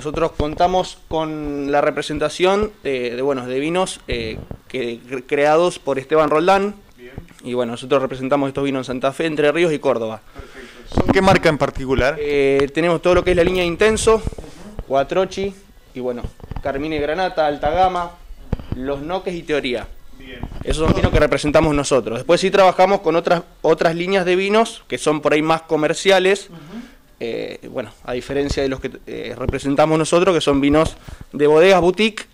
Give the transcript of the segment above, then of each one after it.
nosotros contamos con la representación de, de, bueno, de vinos eh, que, creados por Esteban Roldán. Bien. Y bueno, nosotros representamos estos vinos en Santa Fe, Entre Ríos y Córdoba. Perfecto. ¿Qué marca en particular? Eh, tenemos todo lo que es la línea Intenso, Cuatrochi y bueno, Carmine Granata, Alta Gama, Los Noques y Teoría. Bien. Esos son vinos que representamos nosotros. Después sí trabajamos con otras, otras líneas de vinos que son por ahí más comerciales. Eh, bueno, a diferencia de los que eh, representamos nosotros, que son vinos de bodegas boutique,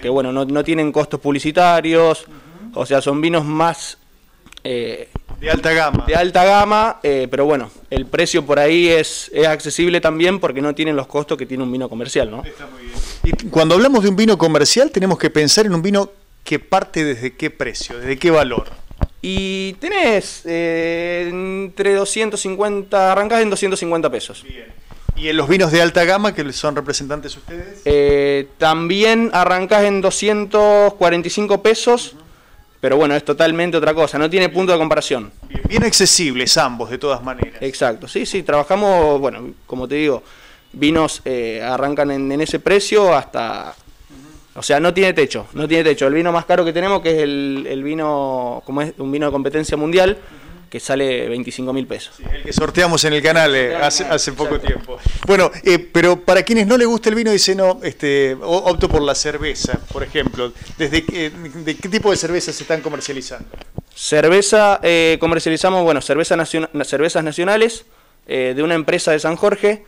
que bueno, no, tienen costos publicitarios, o sea, son vinos más... Eh, de alta gama. De alta gama, pero bueno, el precio por ahí es, es accesible también porque no tienen los costos que tiene un vino comercial, ¿no? Está muy bien. Y cuando hablamos de un vino comercial, tenemos que pensar en un vino que parte desde qué precio, desde qué valor. Y tenés eh, entre 250, arrancás en 250 pesos. Bien. ¿Y en los vinos de alta gama que son representantes ustedes? Eh, también arrancás en 245 pesos, pero bueno, es totalmente otra cosa, no tiene punto de comparación. Bien, accesibles ambos, de todas maneras. Exacto, sí, sí, trabajamos, bueno, como te digo, vinos eh, arrancan en ese precio hasta o sea, no tiene techo, no tiene techo. El vino más caro que tenemos, que es el, vino, como es un vino de competencia mundial, que sale 25 mil pesos. el que sorteamos en el canal eh, hace, poco tiempo. Bueno, eh, pero para quienes no les gusta el vino, dicen, no, este, opto por la cerveza, por ejemplo. ¿Desde qué, de qué tipo de cervezas se están comercializando? Cerveza, eh, comercializamos, bueno, cerveza cervezas nacionales de una empresa de San Jorge,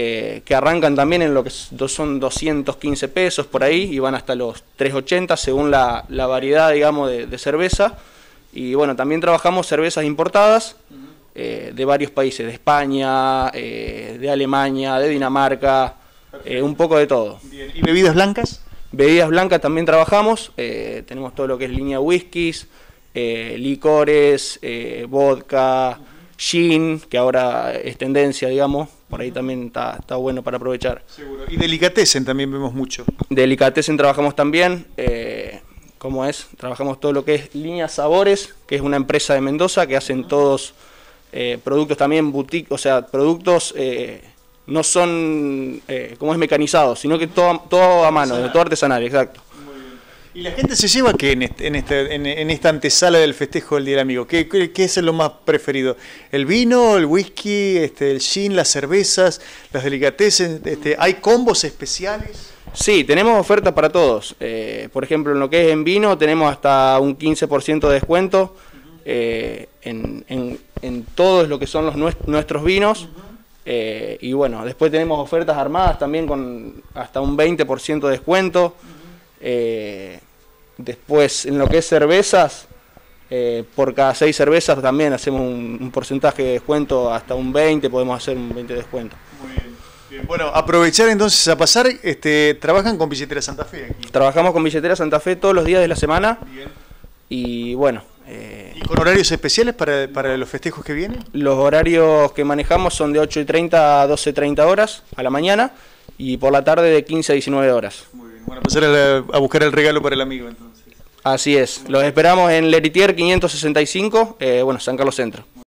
eh, que arrancan también en lo que son 215 pesos por ahí y van hasta los 380 según la, variedad, digamos, de, cerveza. Y bueno, también trabajamos cervezas importadas eh, de varios países, de España, eh, de Alemania, de Dinamarca, un poco de todo. ¿Y bebidas blancas? Bebidas blancas también trabajamos, tenemos todo lo que es línea whiskies, licores, vodka, gin, que ahora es tendencia, digamos, por ahí también está, está bueno para aprovechar. Seguro. Y Delicatessen también vemos mucho. Delicatessen trabajamos también, eh, ¿cómo es? Trabajamos todo lo que es Línea Sabores, que es una empresa de Mendoza que hacen todos eh, productos también boutique, o sea, productos eh, no son, eh, como es mecanizados, sino que todo, todo a mano, todo artesanal, exacto. ¿Y la gente se lleva qué en, este, en, este, en, esta antesala del festejo del Día del Amigo? ¿Qué, qué, es lo más preferido? ¿El vino, el whisky, este, el gin, las cervezas, las delicatessen? Este, ¿Hay combos especiales? Sí, tenemos ofertas para todos. Eh, por ejemplo, en lo que es en vino tenemos hasta un 15% de descuento eh, en, en, todos lo que son los nuestros vinos. Eh, y bueno, después tenemos ofertas armadas también con hasta un 20% de descuento. Después, en lo que es cervezas, eh, por cada seis cervezas también hacemos un, porcentaje de descuento, hasta un 20 podemos hacer un 20 de descuento. Muy bien. Bueno, aprovechar entonces a pasar, este, ¿trabajan con Billetera Santa Fe? Trabajamos con Billetera Santa Fe todos los días de la semana. Bien. Y bueno. Eh, ¿Y con horarios especiales para, para, los festejos que vienen? Los horarios que manejamos son de 8 y 30 a 12.30 horas a la mañana y por la tarde de 15 a 19 horas. Muy Bueno, pasar a, buscar el regalo para el amigo entonces. Así es, los esperamos en Leritier 565, eh, bueno, San Carlos Centro.